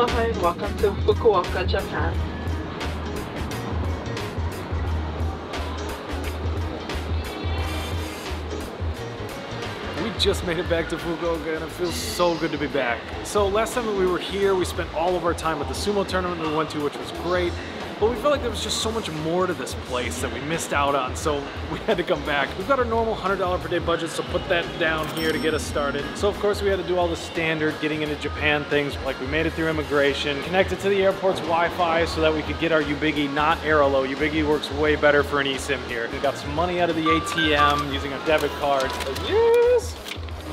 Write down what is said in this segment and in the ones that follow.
Aloha and welcome to Fukuoka, Japan. We just made it back to Fukuoka and it feels so good to be back. So last time we were here, we spent all of our time at the sumo tournament we went to, which was great. But we felt like there was just so much more to this place that we missed out on, so we had to come back. We've got our normal $100 per day budget, so put that down here to get us started. So of course we had to do all the standard getting into Japan things, like we made it through immigration, connected to the airport's Wi-Fi so that we could get our Ubigi, not Airalo. Ubigi works way better for an eSIM here. We got some money out of the ATM using a debit card. Yes!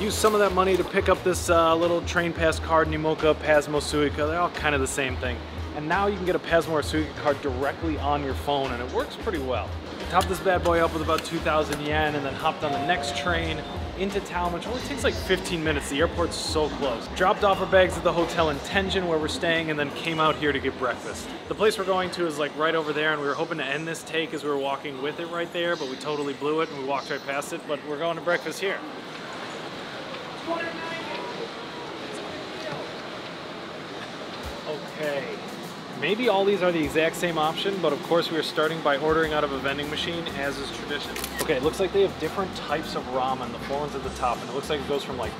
Use some of that money to pick up this uh, little train pass card, Nimoca, Pasmo Suica. They're all kind of the same thing. And now you can get a Pasmo or Suica card directly on your phone and it works pretty well. Topped this bad boy up with about 2,000 yen and then hopped on the next train into town, which only takes like 15 minutes. The airport's so close. Dropped off our bags at the hotel in Tenjin where we're staying and then came out here to get breakfast. The place we're going to is like right over there and we were hoping to end this take as we were walking with it right there, but we totally blew it and we walked right past it, but we're going to breakfast here. Okay. Maybe all these are the exact same option, but of course we are starting by ordering out of a vending machine as is tradition. Okay, it looks like they have different types of ramen. The four ones at the top, and it looks like it goes from like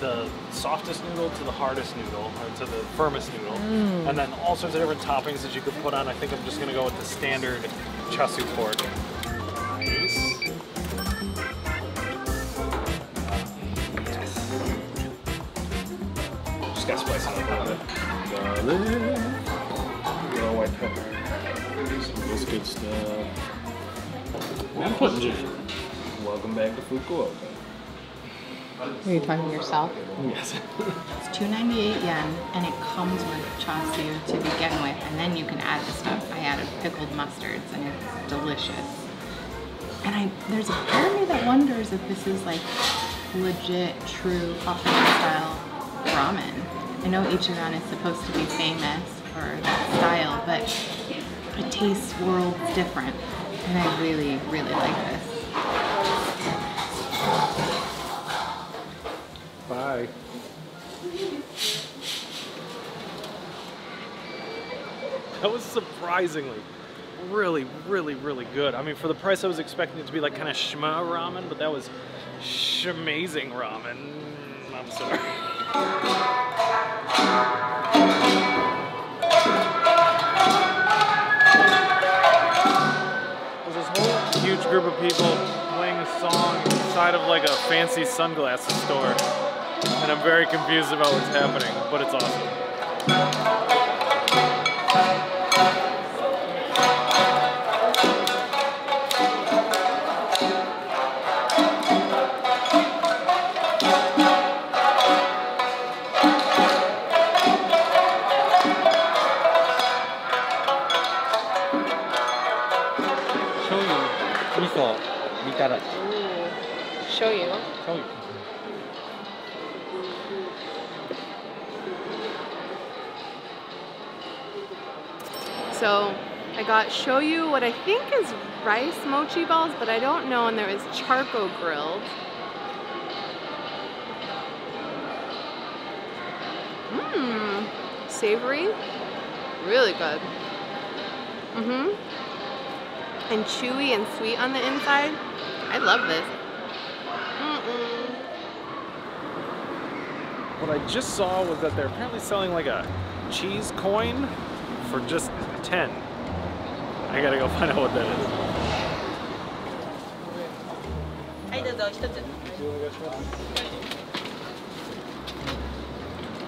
the softest noodle to the hardest noodle, or to the firmest noodle. Mm. And then all sorts of different toppings that you could put on. I think I'm just gonna go with the standard chasu pork. Nice. Just gotta spice it up a little bit. Garlic. Little white pepper. Some this good stuff. I'm putting just. Welcome back to Fukuoka. Are you talking to yourself? Yes. It's 298 yen and it comes with chasu to begin with and then you can add the stuff. I added pickled mustards and it's delicious. And I there's a part of me that wonders if this is like legit, true Hakata style ramen. I know Ichiran is supposed to be famous for that style, but it tastes worlds different. And I really, really like this. Bye. That was surprisingly really, really, really good. I mean, for the price I was expecting it to be like kind of shma ramen, but that was amazing ramen. I'm sorry. Huge group of people playing a song inside of like a fancy sunglasses store. And I'm very confused about what's happening, but it's awesome. Got shoyu, what I think is rice mochi balls, but I don't know, and there is charcoal grilled. Mmm, savory, really good. Mm-hmm. And chewy and sweet on the inside. I love this. What I just saw was that they're apparently selling like a cheese coin for just 10. I gotta go find out what that is.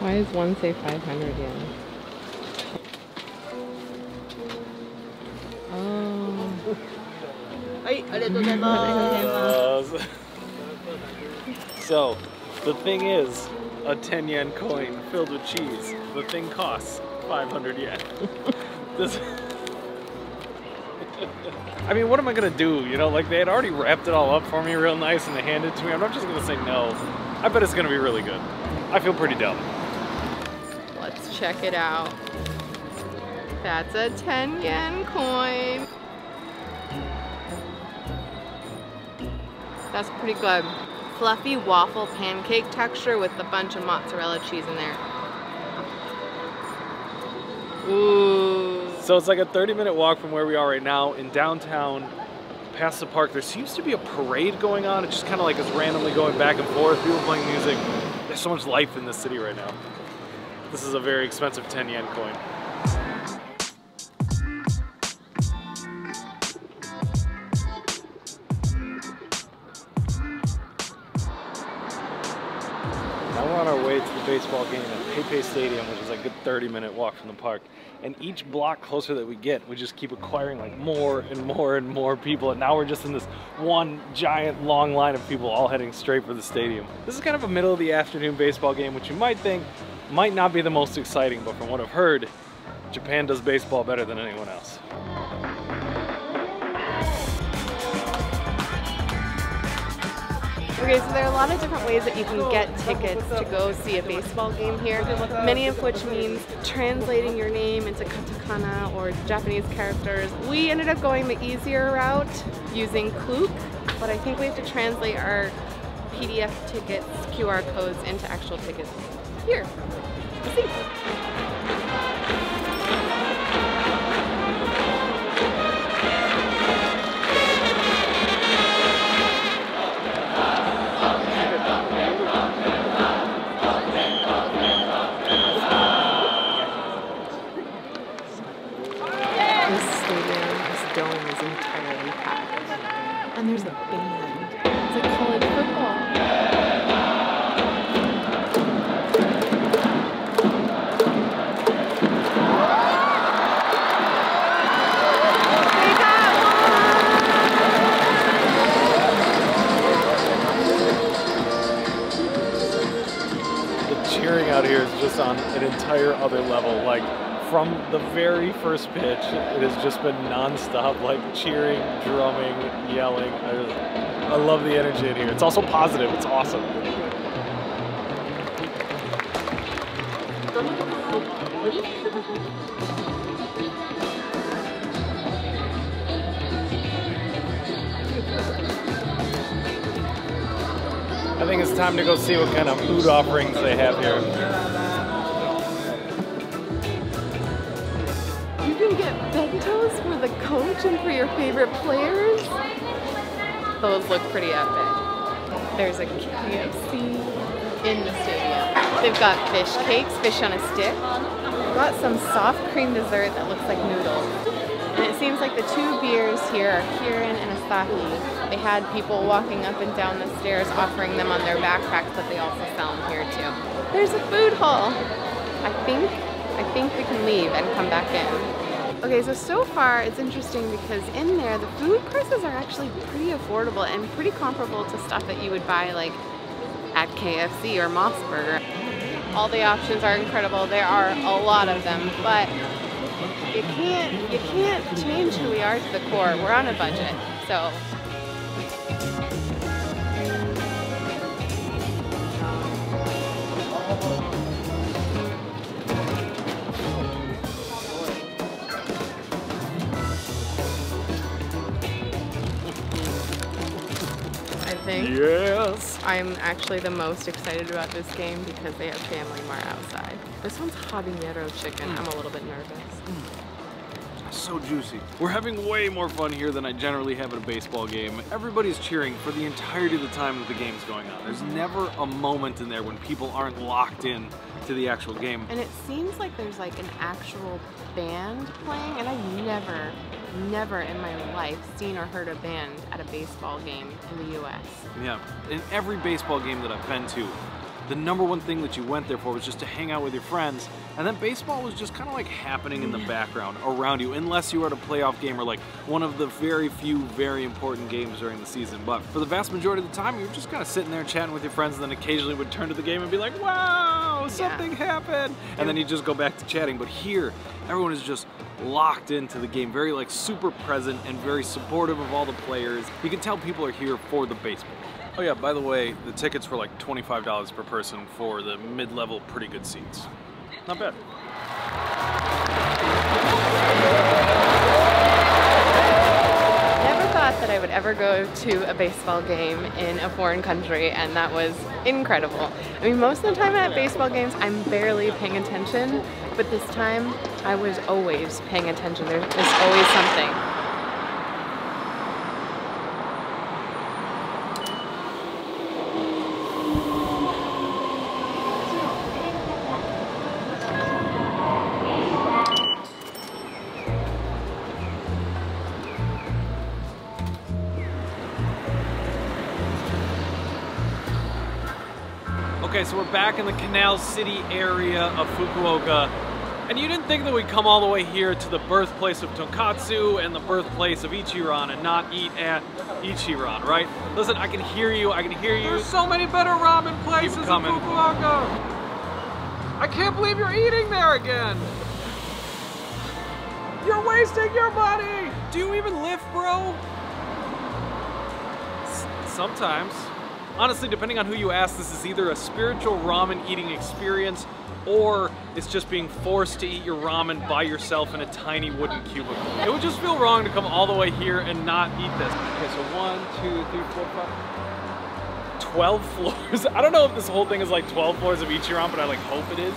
Why does one say 500 yen? Oh. Uh, so, the thing is, a 10 yen coin filled with cheese. The thing costs 500 yen. this. I mean, what am I gonna do? You know, like they had already wrapped it all up for me real nice and they handed it to me. I'm not just gonna say no. I bet it's gonna be really good. I feel pretty dumb. Let's check it out. That's a 10 yen coin. That's pretty good. Fluffy waffle pancake texture with a bunch of mozzarella cheese in there. Ooh. So it's like a 30 minute walk from where we are right now in downtown, past the park. There seems to be a parade going on. It just kind of like is randomly going back and forth, people playing music. There's so much life in this city right now. This is a very expensive 10 yen coin. Now we're on our way to the baseball game PayPay Stadium, which is like a good 30 minute walk from the park. And each block closer that we get, we just keep acquiring like more and more and more people. And now we're just in this one giant long line of people all heading straight for the stadium. This is kind of a middle of the afternoon baseball game, which you might think might not be the most exciting, but from what I've heard, Japan does baseball better than anyone else. Okay, so there are a lot of different ways that you can get tickets to go see a baseball game here, many of which means translating your name into katakana or Japanese characters. We ended up going the easier route using Klook, but I think we have to translate our PDF tickets, QR codes into actual tickets here. Let's see. And there's a band. It's like college football. the cheering out here is just on an entire other level. Like from the very first pitch, it has just been nonstop, like cheering, drumming, yelling. I, just- I love the energy in here. It's also positive. It's awesome. I think it's time to go see what kind of food offerings they have here. The coach and for your favorite players. Those look pretty epic. There's a KFC in the stadium. They've got fish cakes, fish on a stick. Got some soft cream dessert that looks like noodles. And it seems like the two beers here are Kirin and Asahi. They had people walking up and down the stairs offering them on their backpacks, but they also sell them here too. There's a food hall. I think I think we can leave and come back in. Okay, so so far it's interesting because in there the food prices are actually pretty affordable and pretty comparable to stuff that you would buy like at KFC or Moss Burger. All the options are incredible. There are a lot of them, but you can't you can't change who we are to the core. We're on a budget, so Yes. I'm actually the most excited about this game because they have Family Mart outside. This one's habanero chicken. Hmm. I'm a little bit nervous. Hmm. So juicy. We're having way more fun here than I generally have at a baseball game. Everybody's cheering for the entirety of the time that the game's going on. There's never a moment in there when people aren't locked in to the actual game. And it seems like there's like an actual band playing, and I've never, never in my life seen or heard a band at a baseball game in the US. Yeah, in every baseball game that I've been to, the number one thing that you went there for was just to hang out with your friends, and then baseball was just kind of like happening in the background around you, unless you were at a playoff game or like one of the very few very important games during the season. But for the vast majority of the time, you were just kind of sitting there chatting with your friends, and then occasionally would turn to the game and be like, "Wow, something happened," and then you just go back to chatting. But here, everyone is just locked into the game, very like super present and very supportive of all the players. You can tell people are here for the baseball. Oh yeah, by the way, the tickets were like $25 per person for the mid-level pretty good seats. Not bad. Never thought that I would ever go to a baseball game in a foreign country, and that was incredible. I mean, most of the time at baseball games, I'm barely paying attention, but this time I was always paying attention. There's, there's always something. Okay, so we're back in the Canal City area of Fukuoka. And you didn't think that we'd come all the way here to the birthplace of tonkotsu and the birthplace of Ichiran and not eat at Ichiran, right? Listen, I can hear you, I can hear you. There's so many better ramen places in. Fukuoka. I can't believe you're eating there again. You're wasting your money. Do you even lift, bro? S- sometimes. Honestly, depending on who you ask, this is either a spiritual ramen eating experience or it's just being forced to eat your ramen by yourself in a tiny wooden cubicle. It would just feel wrong to come all the way here and not eat this. Okay, so one, two, three, four, five. 12 floors. I don't know if this whole thing is like 12 floors of Ichiran, but I like hope it is.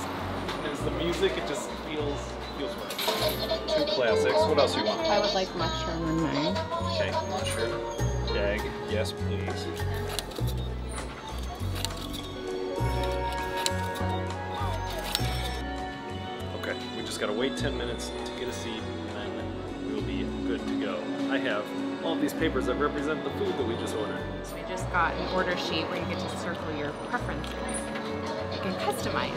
And it's the music, it just feels feels right. Two classics. What else do you want? I would like mushroom in mine. Okay, mushroom. Egg. Yes, please. Gotta wait 10 minutes to get a seat, and then we'll be good to go. I have all of these papers that represent the food that we just ordered. So we just got an order sheet where you get to circle your preferences. You can customize.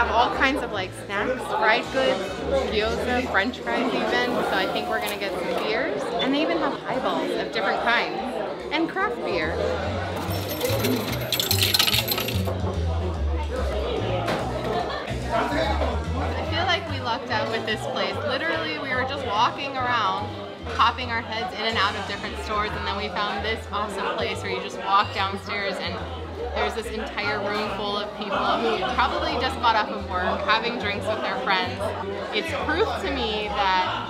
Have all kinds of like snacks, fried goods, gyoza, french fries even. So I think we're gonna get some beers. And they even have highballs of different kinds. And craft beer. I feel like we lucked out with this place. Literally, we were just walking around, popping our heads in and out of different stores, and then we found this awesome place where you just walk downstairs and there's this entire room full of people who probably just got off of work, having drinks with their friends. It's proof to me that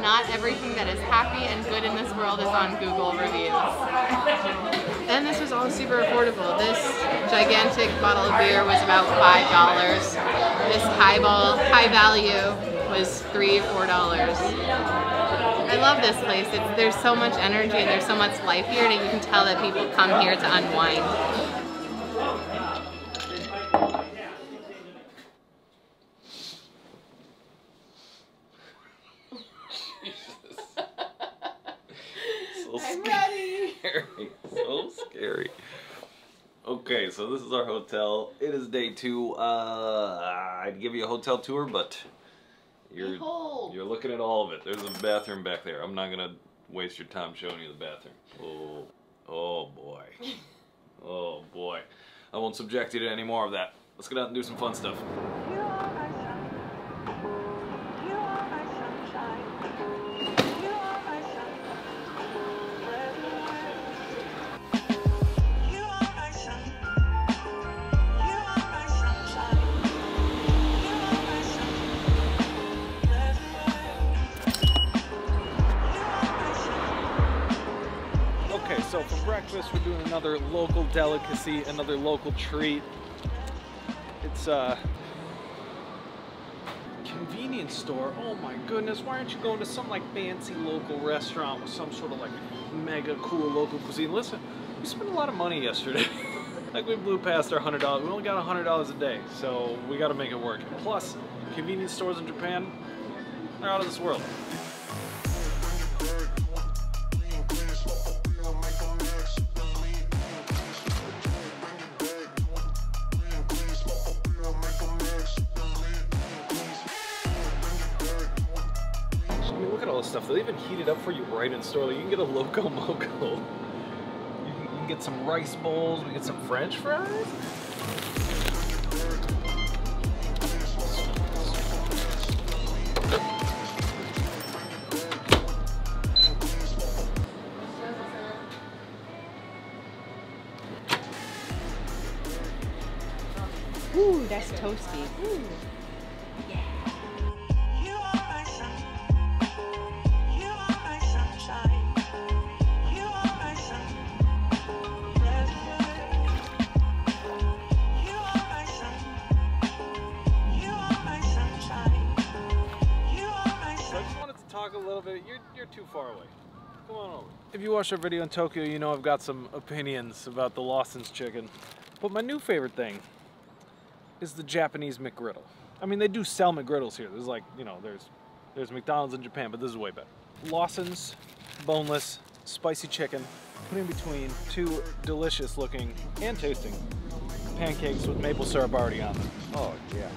not everything that is happy and good in this world is on Google reviews. and this was all super affordable. This gigantic bottle of beer was about five dollars. This highball, high value, was three, four dollars. I love this place. It's, there's so much energy and there's so much life here, and you can tell that people come here to unwind. So scary. so scary. Okay, so this is our hotel. It is day two. Uh, I'd give you a hotel tour, but you're Behold. you're looking at all of it. There's a bathroom back there. I'm not gonna waste your time showing you the bathroom. Oh, oh boy, oh boy. I won't subject you to any more of that. Let's get out and do some fun stuff. So for breakfast, we're doing another local delicacy, another local treat. It's a convenience store. Oh my goodness, why aren't you going to some like fancy local restaurant with some sort of like mega cool local cuisine? Listen, we spent a lot of money yesterday. like we blew past our hundred dollars. We only got a hundred dollars a day, so we got to make it work. Plus, convenience stores in Japan, they're out of this world. Stuff. They'll even heat it up for you right in store. Like, you can get a Loco Moco. You can, you can get some rice bowls. We get some French fries. If you watched our video in Tokyo, you know I've got some opinions about the Lawson's chicken. But my new favorite thing is the Japanese McGriddle. I mean, they do sell McGriddles here. There's like, you know, there's there's McDonald's in Japan, but this is way better. Lawson's, boneless, spicy chicken, put in between two delicious looking and tasting pancakes with maple syrup already on them. Oh, yeah.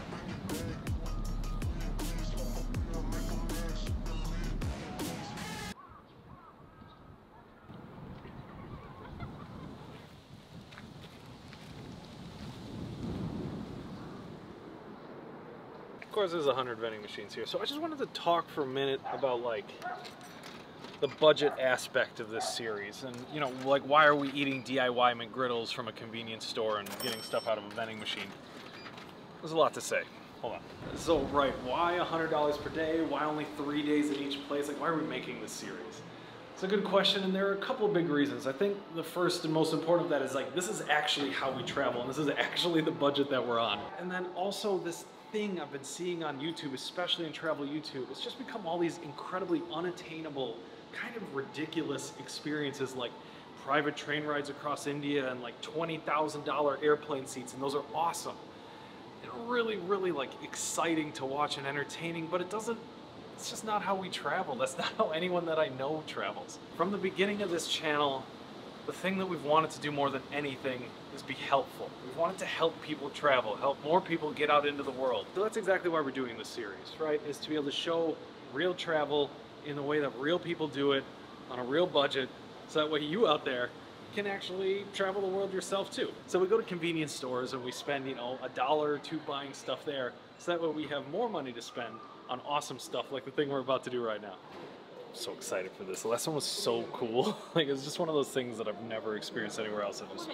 Of course, there's hundred vending machines here, so I just wanted to talk for a minute about like the budget aspect of this series, and you know, like why are we eating DIY McGriddles from a convenience store and getting stuff out of a vending machine? There's a lot to say. Hold on. So, right, why $100 per day? Why only three days at each place? Like, why are we making this series? It's a good question, and there are a couple of big reasons. I think the first and most important of that is like, this is actually how we travel, and this is actually the budget that we're on. And then also, this thing I've been seeing on YouTube, especially in travel YouTube, it's just become all these incredibly unattainable, kind of ridiculous experiences like private train rides across India and like $20,000 airplane seats, and those are awesome and really, really like exciting to watch and entertaining, but it doesn't, it's just not how we travel. That's not how anyone that I know travels. From the beginning of this channel, the thing that we've wanted to do more than anything is be helpful. We've wanted to help people travel, help more people get out into the world. So that's exactly why we're doing this series, right? Is to be able to show real travel in the way that real people do it on a real budget, so that way you out there can actually travel the world yourself too. So we go to convenience stores and we spend, you know, a dollar or two buying stuff there, so that way we have more money to spend on awesome stuff like the thing we're about to do right now. I'm so excited for this. The last one was so cool. like it's just one of those things that I've never experienced anywhere else. I just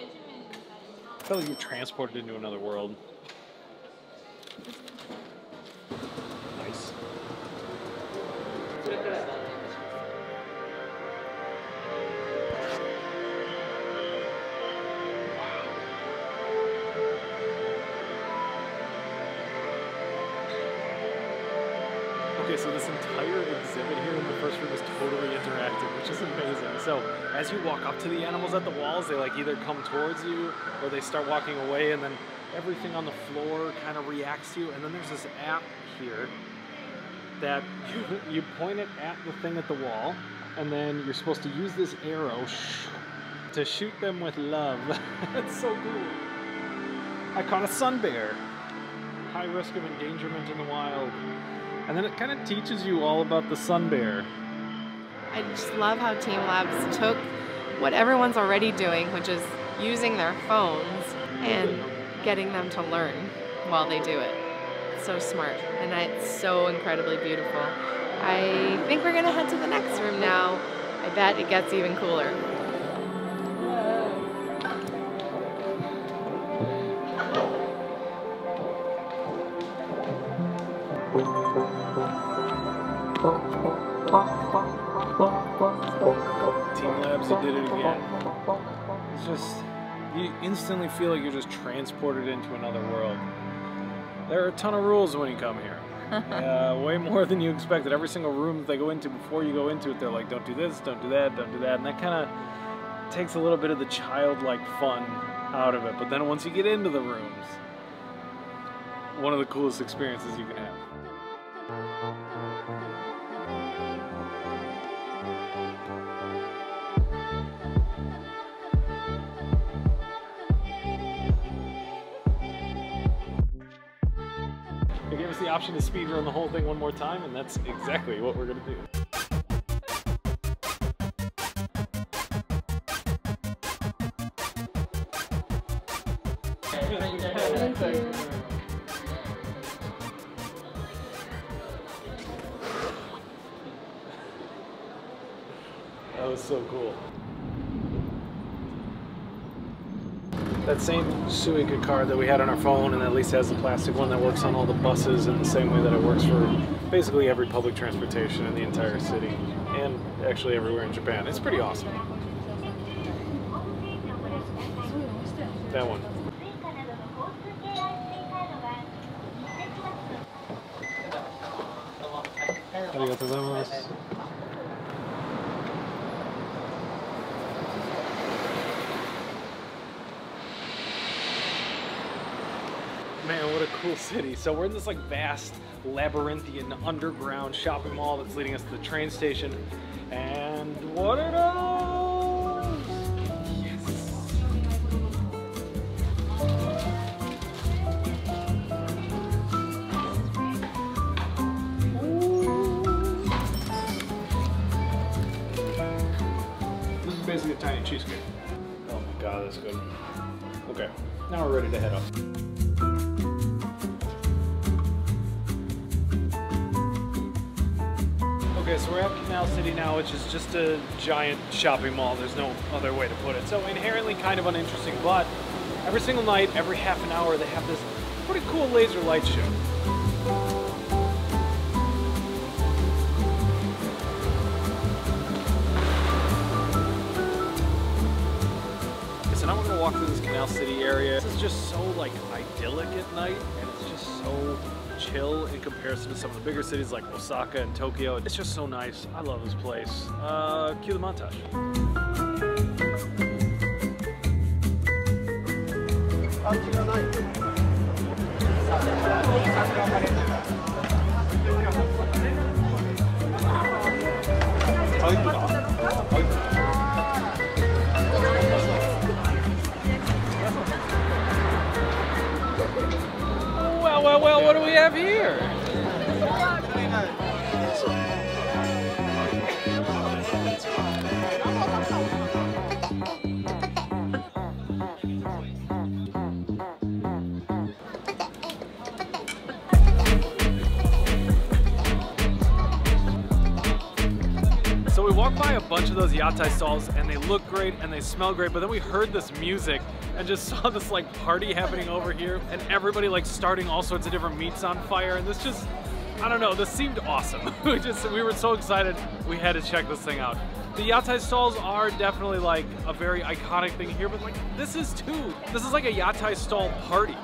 felt like you're transported into another world. Nice. So as you walk up to the animals at the walls, they like either come towards you or they start walking away, and then everything on the floor kind of reacts to you. And then there's this app here that you, you point it at the thing at the wall, and then you're supposed to use this arrow to shoot them with love. That's so cool. I caught a sun bear. High risk of endangerment in the wild. And then it kind of teaches you all about the sun bear. I just love how Team Labs took what everyone's already doing, which is using their phones and getting them to learn while they do it. So smart and it's so incredibly beautiful. I think we're gonna head to the next room now. I bet it gets even cooler. Team did it again. It's just, you instantly feel like you're just transported into another world. There are a ton of rules when you come here. uh, way more than you expected. Every single room that they go into, before you go into it, they're like, don't do this, don't do that, don't do that. And that kind of takes a little bit of the childlike fun out of it. But then once you get into the rooms, one of the coolest experiences you can have. They gave us the option to speed run the whole thing one more time, and that's exactly what we're gonna do. Same Suica card that we had on our phone, and at least has the plastic one that works on all the buses in the same way that it works for basically every public transportation in the entire city, and actually everywhere in Japan. It's pretty awesome. That one. あり Man, what a cool city. So we're in this like vast labyrinthian underground shopping mall that's leading us to the train station. And what are those? This is basically a tiny cheesecake. Oh my god, that's good. Okay, now we're ready to head up. We're at Canal City now, which is just a giant shopping mall. There's no other way to put it. So inherently kind of uninteresting, but every single night, every half an hour, they have this pretty cool laser light show. So now we're gonna walk through this Canal City area. This is just so like idyllic at night, and it's just so chill in comparison to some of the bigger cities like Osaka and Tokyo. It's just so nice. I love this place. Uh, cue the montage. Have here? So we walked by a bunch of those yatai stalls and they look great and they smell great, but then we heard this music and just saw this like party happening over here and everybody like starting all sorts of different meats on fire and this just, I don't know, this seemed awesome. we just, we were so excited we had to check this thing out. The yatai stalls are definitely like a very iconic thing here, but like this is too. This is like a yatai stall party.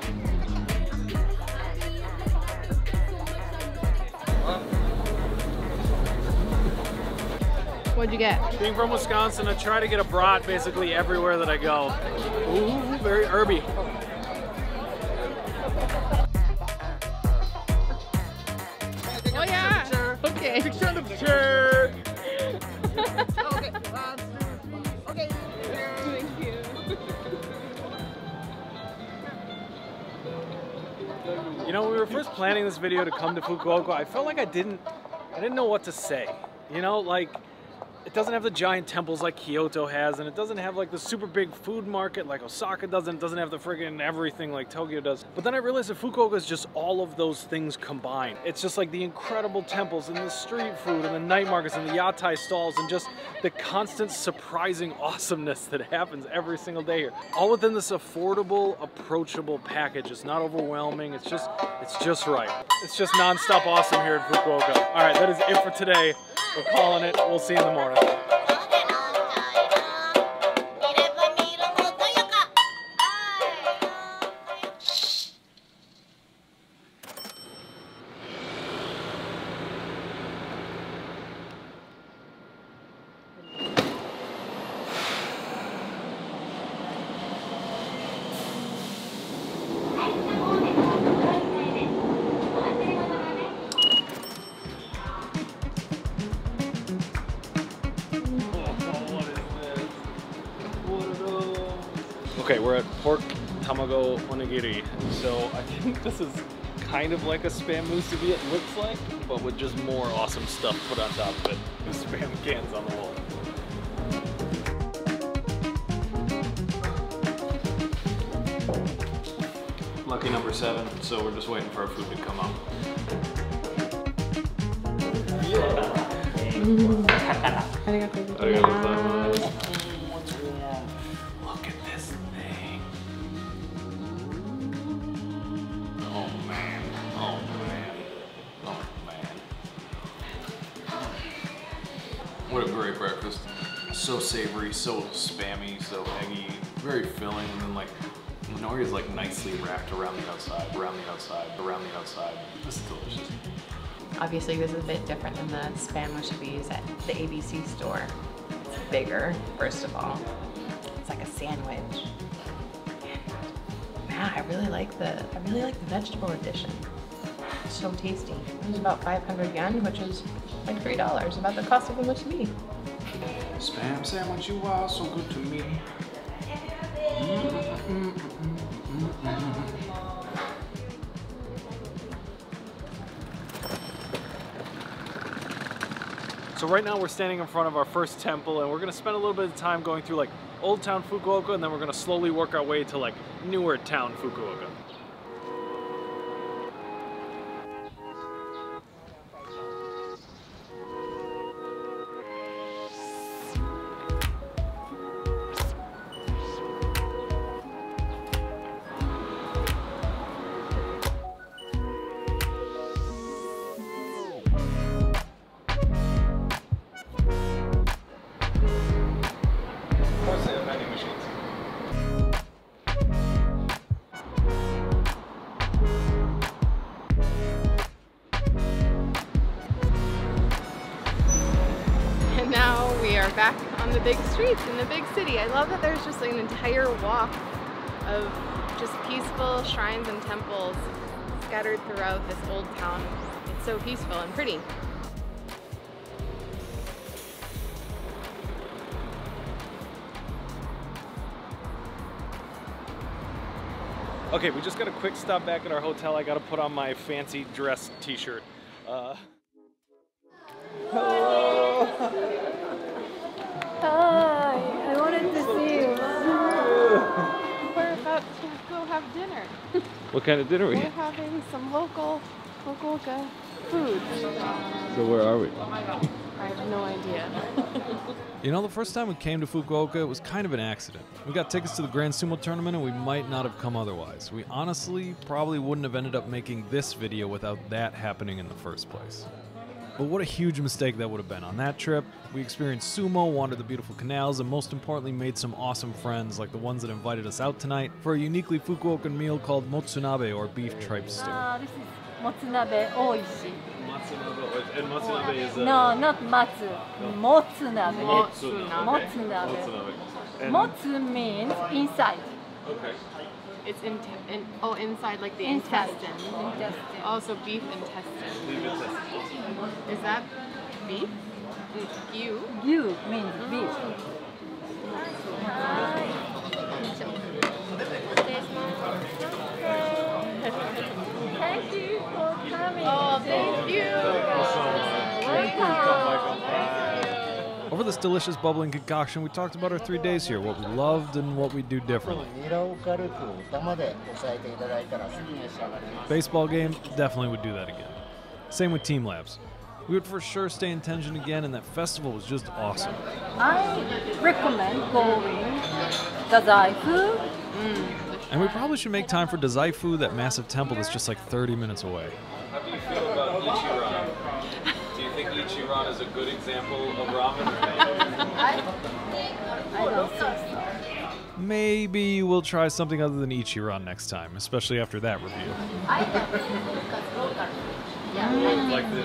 What'd you get? Being from Wisconsin, I try to get a brat basically everywhere that I go. Ooh, very herby. Oh yeah. Okay. Sure. Thank you. You know, when we were first planning this video to come to Fukuoka, I felt like I didn't, I didn't know what to say. You know, like it doesn't have the giant temples like Kyoto has, and it doesn't have like the super big food market like Osaka does, and it doesn't have the friggin' everything like Tokyo does. But then I realized that Fukuoka is just all of those things combined. It's just like the incredible temples and the street food and the night markets and the yatai stalls and just the constant surprising awesomeness that happens every single day here. All within this affordable, approachable package. It's not overwhelming. It's just, it's just right. It's just nonstop awesome here in Fukuoka. All right, that is it for today. We're calling it. We'll see you in the morning. Okay, So I think this is kind of like a spam musubi it looks like, but with just more awesome stuff put on top of it. The spam cans on the wall. Lucky number seven, so we're just waiting for our food to come up. Arigatou So savory, so spammy, so eggy, very filling, and then like nori is like nicely wrapped around the outside, around the outside, around the outside. This is delicious. Obviously, this is a bit different than the spam mushibis at the ABC store. It's bigger, first of all. It's like a sandwich. And yeah, I really like the I really like the vegetable edition. So tasty. It was about 500 yen, which is like three dollars, about the cost of a mushibi. Spam sandwich, you are so good to me. So right now we're standing in front of our first temple and we're gonna spend a little bit of time going through like Old Town Fukuoka and then we're gonna slowly work our way to like newer town Fukuoka. Are back on the big streets in the big city. I love that there's just like an entire walk of just peaceful shrines and temples scattered throughout this old town. It's so peaceful and pretty. Okay, we just got a quick stop back at our hotel. I gotta put on my fancy dress t-shirt. Uh, Hi, I wanted to see you. We're about to go have dinner. what kind of dinner are we We're having some local Fukuoka food. So where are we? I have no idea. You know, the first time we came to Fukuoka, it was kind of an accident. We got tickets to the Grand Sumo tournament and we might not have come otherwise. We honestly probably wouldn't have ended up making this video without that happening in the first place. But what a huge mistake that would have been. On that trip, we experienced sumo, wandered the beautiful canals, and most importantly, made some awesome friends like the ones that invited us out tonight for a uniquely Fukuokan meal called motsunabe or beef tripe stew. Uh, this is motsunabe oishi. Matsunabe, and Matsunabe is No, not matsu. Motsunabe. Motsunabe. Motsunabe. And- Motsu means inside. Okay. It's in, in oh inside like the Inside. intestine. Intestine. Also beef intestine. Is that beef? You? Gyu means beef. Thank you for coming. Oh, thank you. this delicious bubbling concoction. We talked about our three days here, what we loved and what we do differently. Baseball game, definitely would do that again. Same with Team Labs. We would for sure stay in Tenjin again, and that festival was just awesome. I recommend going Dazaifu. Mm. And we probably should make time for Dazaifu, that massive temple that's just like 30 minutes away think is a good example of ramen? I don't think so. Maybe we'll try something other than Ichiran next time, especially after that review. Mm. like this.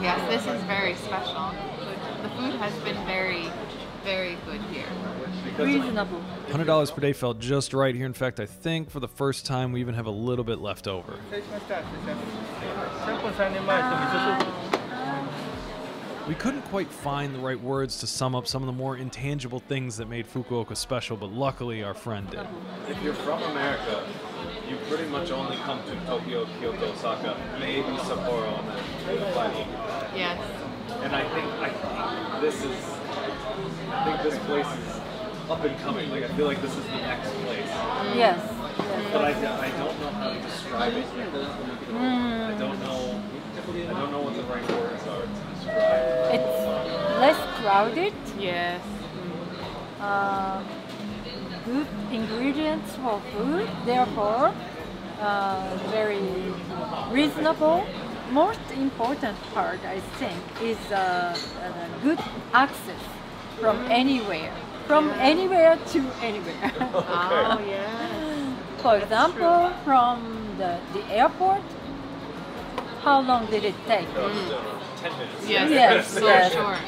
Yes, this is very special. The food has been very, very good here. Reasonable. $100 per day felt just right here. In fact, I think for the first time we even have a little bit left over. 3 We couldn't quite find the right words to sum up some of the more intangible things that made Fukuoka special, but luckily our friend did. If you're from America, you pretty much only come to Tokyo, Kyoto, Osaka, maybe Sapporo, and then you fly. Yes. And I think I think this is I think this place is up and coming. Like I feel like this is the next place. Yes. But I, I don't know how to describe it yet. I don't know I don't know what the right words are to describe. It's less crowded. Yes. Uh, good ingredients for food. Therefore, uh, very reasonable. Most important part, I think, is uh, uh, good access from anywhere. From anywhere to anywhere. Oh, yeah. For example, from the, the airport, how long did it take? Ten minutes. Yes, Yes, so yes. short.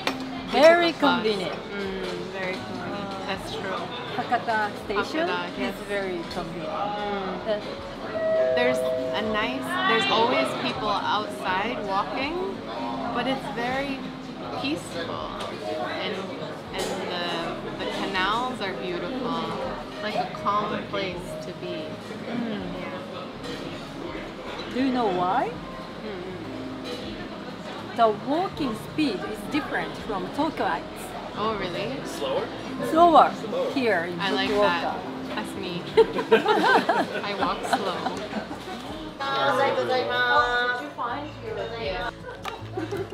Very Took a bus. convenient. Mm, very convenient. That's true. Hakata station Hakata, yes. is very convenient. Uh, There's a nice, there's always people outside walking, but it's very peaceful. And, and the, the are beautiful. Like a calm place to be. Yeah. Do you know why? Hmm. The walking speed is different from Tokyoites. Oh, really? Slower? Slower here in I like Fukuoka. that. That's me. I walk slow. Ah, Please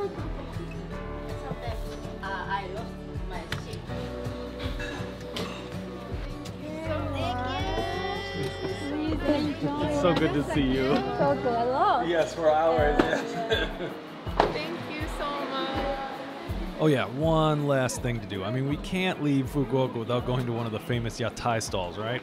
enjoy. It's so good to see you. Tokyo a lot. Yes, for hours. Yes. Thank you so much. Oh yeah, one last thing to do. I mean, we can't leave Fukuoka without going to one of the famous yatai stalls, right?